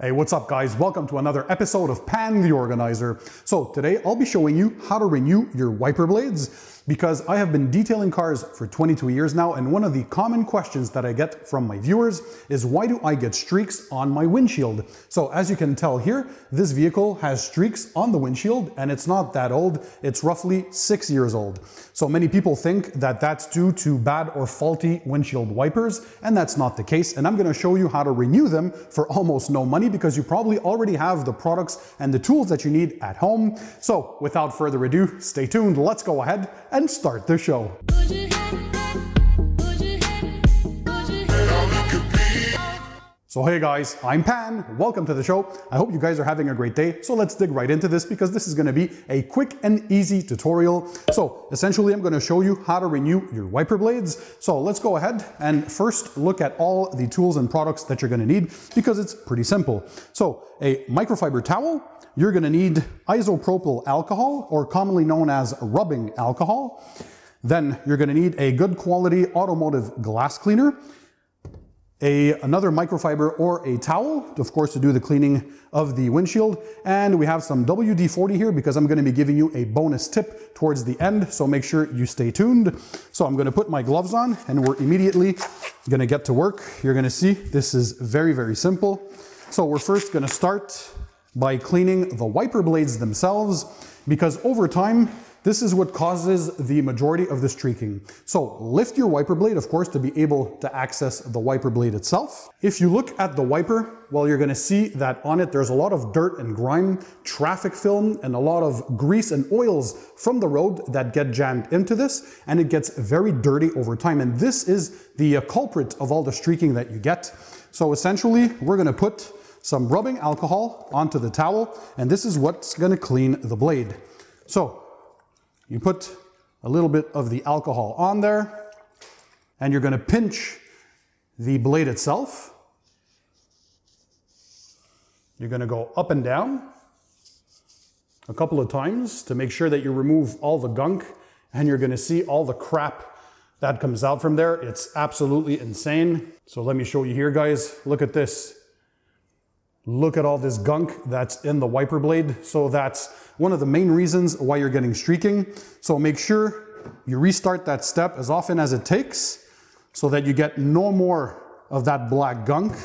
Hey, what's up guys? Welcome to another episode of Pan the Organizer. So today I'll be showing you how to renew your wiper blades because I have been detailing cars for 22 years now and one of the common questions that I get from my viewers is why do I get streaks on my windshield? So as you can tell here, this vehicle has streaks on the windshield and it's not that old, it's roughly six years old. So many people think that that's due to bad or faulty windshield wipers and that's not the case and I'm going to show you how to renew them for almost no money because you probably already have the products and the tools that you need at home. So without further ado, stay tuned, let's go ahead and start the show. So hey guys, I'm Pan, welcome to the show. I hope you guys are having a great day. So let's dig right into this because this is gonna be a quick and easy tutorial. So essentially I'm gonna show you how to renew your wiper blades. So let's go ahead and first look at all the tools and products that you're gonna need because it's pretty simple. So a microfiber towel, you're gonna need isopropyl alcohol or commonly known as rubbing alcohol. Then you're gonna need a good quality automotive glass cleaner a, another microfiber or a towel, of course, to do the cleaning of the windshield. And we have some WD-40 here because I'm gonna be giving you a bonus tip towards the end, so make sure you stay tuned. So I'm gonna put my gloves on and we're immediately gonna get to work. You're gonna see this is very, very simple. So we're first gonna start by cleaning the wiper blades themselves because over time, this is what causes the majority of the streaking. So lift your wiper blade, of course, to be able to access the wiper blade itself. If you look at the wiper, well, you're gonna see that on it, there's a lot of dirt and grime, traffic film, and a lot of grease and oils from the road that get jammed into this, and it gets very dirty over time. And this is the culprit of all the streaking that you get. So essentially, we're gonna put some rubbing alcohol onto the towel, and this is what's gonna clean the blade. So you put a little bit of the alcohol on there and you're going to pinch the blade itself. You're going to go up and down a couple of times to make sure that you remove all the gunk and you're going to see all the crap that comes out from there. It's absolutely insane. So let me show you here, guys. Look at this. Look at all this gunk that's in the wiper blade. So that's one of the main reasons why you're getting streaking. So make sure you restart that step as often as it takes so that you get no more of that black gunk.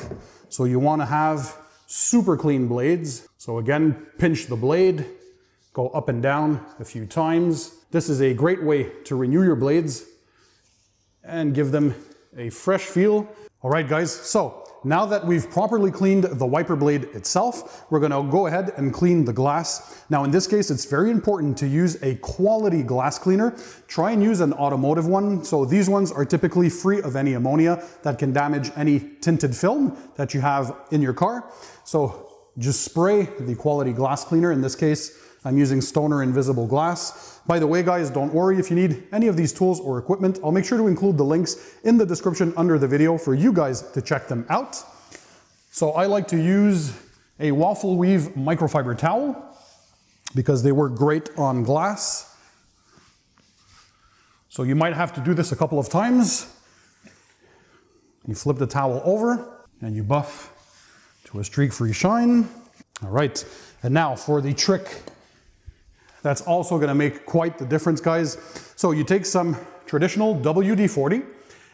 So you wanna have super clean blades. So again, pinch the blade, go up and down a few times. This is a great way to renew your blades and give them a fresh feel. All right, guys, so now that we've properly cleaned the wiper blade itself, we're gonna go ahead and clean the glass. Now in this case, it's very important to use a quality glass cleaner. Try and use an automotive one. So these ones are typically free of any ammonia that can damage any tinted film that you have in your car. So just spray the quality glass cleaner. In this case, I'm using Stoner Invisible Glass. By the way, guys, don't worry if you need any of these tools or equipment. I'll make sure to include the links in the description under the video for you guys to check them out. So I like to use a waffle weave microfiber towel because they work great on glass. So you might have to do this a couple of times. You flip the towel over and you buff to a streak-free shine. All right, and now for the trick that's also gonna make quite the difference, guys. So you take some traditional WD-40,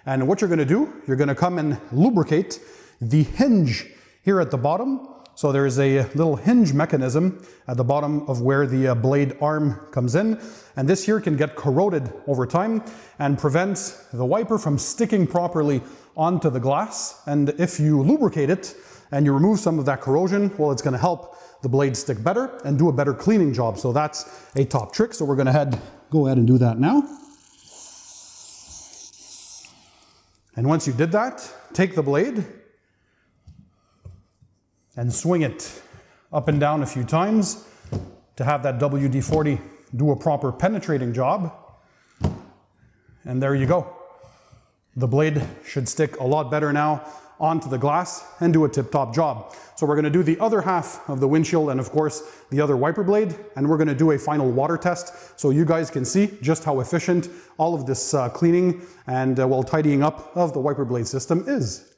and what you're gonna do, you're gonna come and lubricate the hinge here at the bottom. So there's a little hinge mechanism at the bottom of where the uh, blade arm comes in. And this here can get corroded over time and prevents the wiper from sticking properly onto the glass. And if you lubricate it and you remove some of that corrosion, well, it's gonna help the blades stick better and do a better cleaning job. So that's a top trick. So we're gonna head, go ahead and do that now. And once you did that, take the blade and swing it up and down a few times to have that WD-40 do a proper penetrating job. And there you go. The blade should stick a lot better now onto the glass and do a tip-top job. So we're gonna do the other half of the windshield and of course the other wiper blade and we're gonna do a final water test so you guys can see just how efficient all of this uh, cleaning and uh, well tidying up of the wiper blade system is.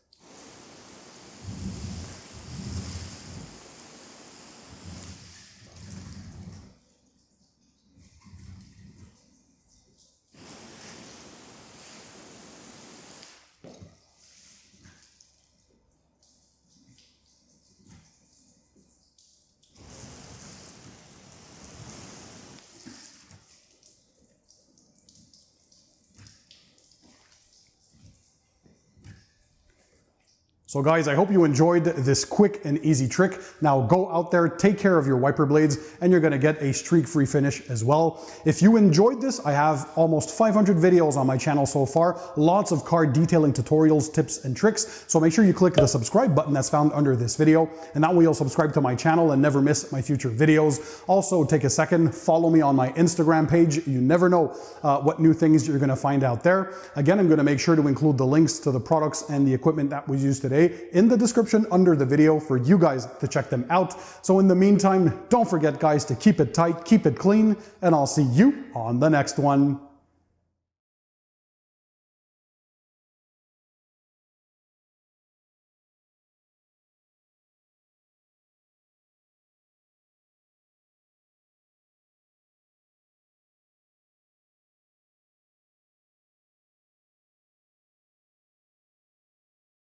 So guys, I hope you enjoyed this quick and easy trick. Now go out there, take care of your wiper blades, and you're gonna get a streak-free finish as well. If you enjoyed this, I have almost 500 videos on my channel so far, lots of car detailing tutorials, tips, and tricks. So make sure you click the subscribe button that's found under this video, and that way you'll subscribe to my channel and never miss my future videos. Also, take a second, follow me on my Instagram page. You never know uh, what new things you're gonna find out there. Again, I'm gonna make sure to include the links to the products and the equipment that we use today in the description under the video for you guys to check them out. So in the meantime, don't forget guys to keep it tight, keep it clean, and I'll see you on the next one.